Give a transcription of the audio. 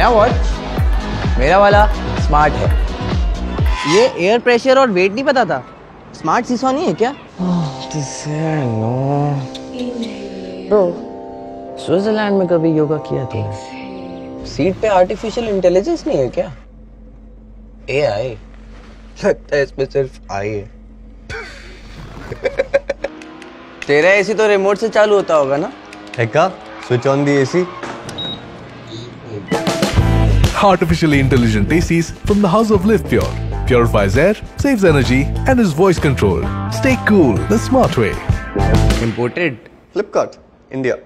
नया वॉच मेरा वाला स्मार्ट है। ये एयर प्रेशर और वेट नहीं पता था? स्मार्ट सीसो नहीं है क्या? ब्रो स्विट्जरलैंड में कभी योगा किया तूने सीट पे आर्टिफिशियल इंटेलिजेंस नहीं है क्या? ए आई लगता है इसमें सिर्फ़ आई है। तेरा एसी तो रिमोट से चालू होता होगा ना? Heka, switch on the AC. artificially intelligent ACs from the house of Live Pure. Purifies air, saves energy, and is voice controlled. Stay cool the smart way. Imported Flipkart, India.